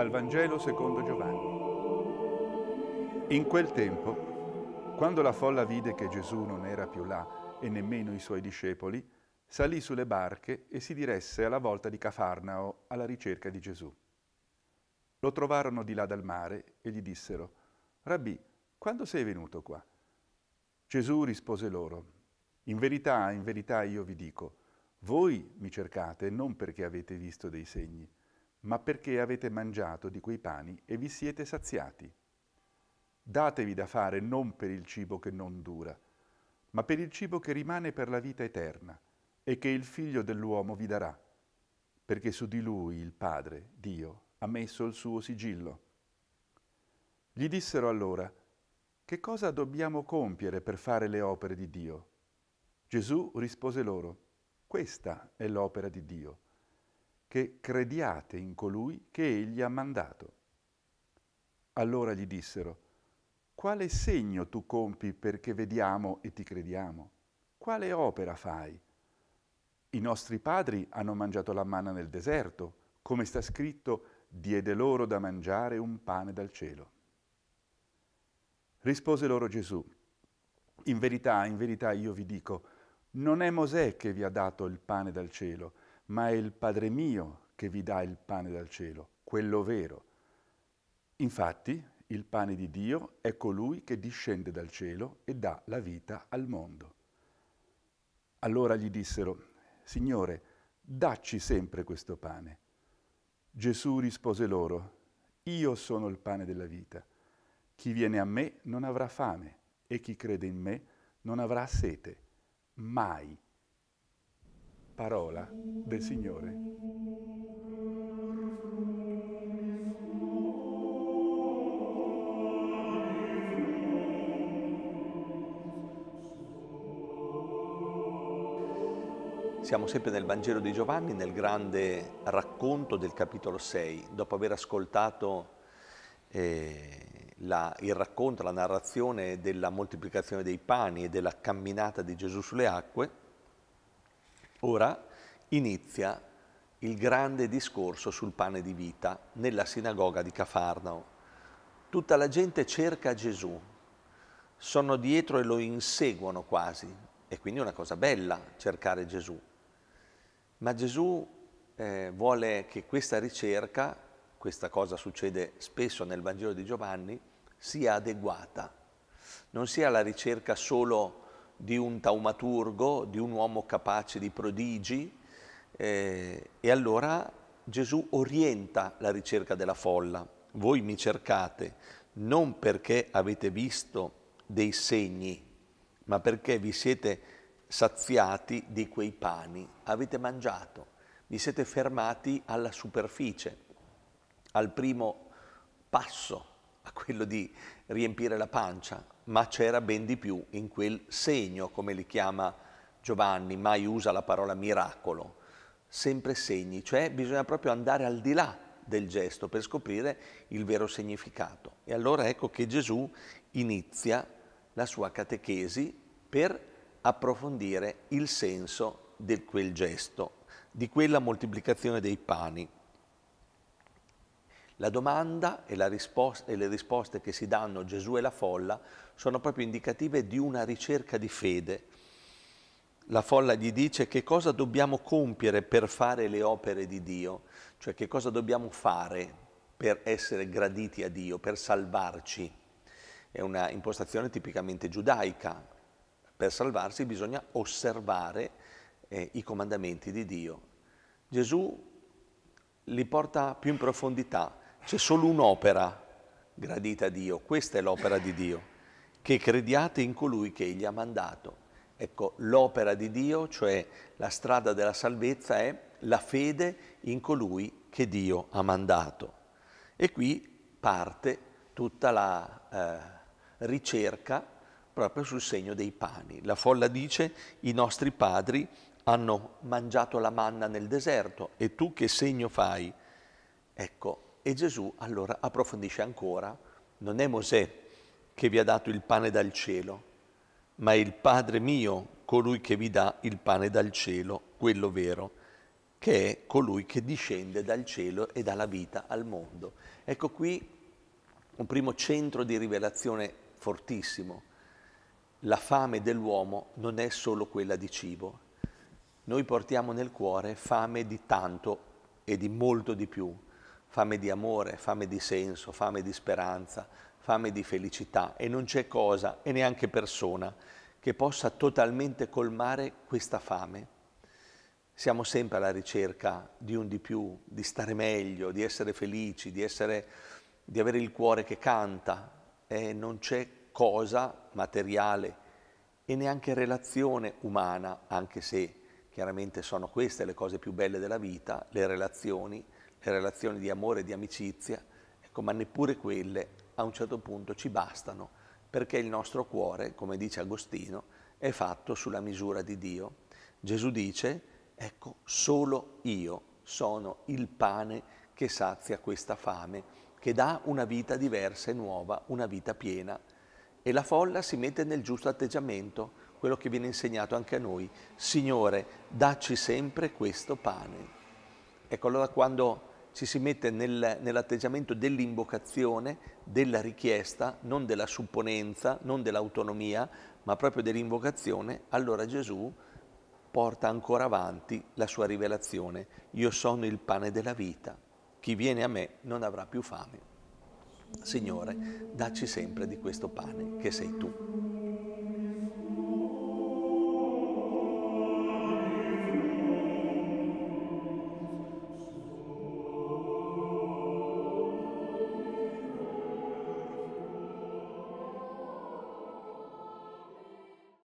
Dal Vangelo secondo Giovanni. In quel tempo, quando la folla vide che Gesù non era più là e nemmeno i suoi discepoli, salì sulle barche e si diresse alla volta di Cafarnao alla ricerca di Gesù. Lo trovarono di là dal mare e gli dissero, Rabbi, quando sei venuto qua? Gesù rispose loro, In verità, in verità io vi dico, voi mi cercate non perché avete visto dei segni, ma perché avete mangiato di quei pani e vi siete saziati. Datevi da fare non per il cibo che non dura, ma per il cibo che rimane per la vita eterna e che il Figlio dell'uomo vi darà, perché su di lui il Padre, Dio, ha messo il suo sigillo. Gli dissero allora, che cosa dobbiamo compiere per fare le opere di Dio? Gesù rispose loro, questa è l'opera di Dio, che crediate in colui che egli ha mandato. Allora gli dissero, quale segno tu compi perché vediamo e ti crediamo? Quale opera fai? I nostri padri hanno mangiato la manna nel deserto, come sta scritto, diede loro da mangiare un pane dal cielo. Rispose loro Gesù, in verità, in verità io vi dico, non è Mosè che vi ha dato il pane dal cielo, ma è il Padre mio che vi dà il pane dal cielo, quello vero. Infatti, il pane di Dio è colui che discende dal cielo e dà la vita al mondo. Allora gli dissero, Signore, dacci sempre questo pane. Gesù rispose loro, Io sono il pane della vita. Chi viene a me non avrà fame e chi crede in me non avrà sete, mai. Parola del Signore. Siamo sempre nel Vangelo di Giovanni, nel grande racconto del capitolo 6. Dopo aver ascoltato eh, la, il racconto, la narrazione della moltiplicazione dei pani e della camminata di Gesù sulle acque, ora inizia il grande discorso sul pane di vita nella sinagoga di Cafarnao. Tutta la gente cerca Gesù, sono dietro e lo inseguono quasi, e quindi è una cosa bella cercare Gesù. Ma Gesù eh, vuole che questa ricerca, questa cosa succede spesso nel Vangelo di Giovanni, sia adeguata. Non sia la ricerca solo di un taumaturgo, di un uomo capace di prodigi, eh, e allora Gesù orienta la ricerca della folla. Voi mi cercate non perché avete visto dei segni, ma perché vi siete saziati di quei pani, avete mangiato, vi siete fermati alla superficie, al primo passo, a quello di riempire la pancia, ma c'era ben di più in quel segno, come li chiama Giovanni, mai usa la parola miracolo, sempre segni, cioè bisogna proprio andare al di là del gesto per scoprire il vero significato. E allora ecco che Gesù inizia la sua catechesi per approfondire il senso di quel gesto, di quella moltiplicazione dei pani. La domanda e, la risposta, e, le risposte che si danno Gesù e la folla sono proprio indicative di una ricerca di fede. La folla gli dice che cosa dobbiamo compiere per fare le opere di Dio, cioè che cosa dobbiamo fare per essere graditi a Dio, per salvarci. È una impostazione tipicamente giudaica, per salvarsi bisogna osservare eh, i comandamenti di Dio. Gesù li porta più in profondità. C'è solo un'opera gradita a Dio, questa è l'opera di Dio, che crediate in colui che Egli ha mandato. Ecco, l'opera di Dio, cioè la strada della salvezza, è la fede in colui che Dio ha mandato. E qui parte tutta la eh, ricerca proprio sul segno dei pani. La folla dice i nostri padri hanno mangiato la manna nel deserto e tu che segno fai? Ecco, e Gesù allora approfondisce ancora, non è Mosè che vi ha dato il pane dal cielo, ma è il Padre mio colui che vi dà il pane dal cielo, quello vero. che è colui che discende dal cielo e dà la vita al mondo. Ecco qui un primo centro di rivelazione fortissimo. La fame dell'uomo non è solo quella di cibo. Noi portiamo nel cuore fame di tanto e di molto di più, fame di amore, fame di senso, fame di speranza, fame di felicità e non c'è cosa e neanche persona che possa totalmente colmare questa fame. Siamo sempre alla ricerca di un di più, di stare meglio, di essere felici, di, essere, di avere il cuore che canta e non c'è cosa materiale e neanche relazione umana, anche se chiaramente sono queste le cose più belle della vita, le relazioni, relazioni di amore e di amicizia, ecco, ma neppure quelle a un certo punto ci bastano, perché il nostro cuore, come dice Agostino, è fatto sulla misura di Dio. Gesù dice, Ecco, solo io sono il pane che sazia questa fame, che dà una vita diversa e nuova, una vita piena. E la folla si mette nel giusto atteggiamento, quello che viene insegnato anche a noi. Signore, dacci sempre questo pane. Ecco, allora quando ci si mette nel, nell'atteggiamento dell'invocazione, della richiesta, non della supponenza, non dell'autonomia, ma proprio dell'invocazione, allora Gesù porta ancora avanti la sua rivelazione. Io sono il pane della vita. Chi viene a me non avrà più fame. Signore, dacci sempre di questo pane che sei tu.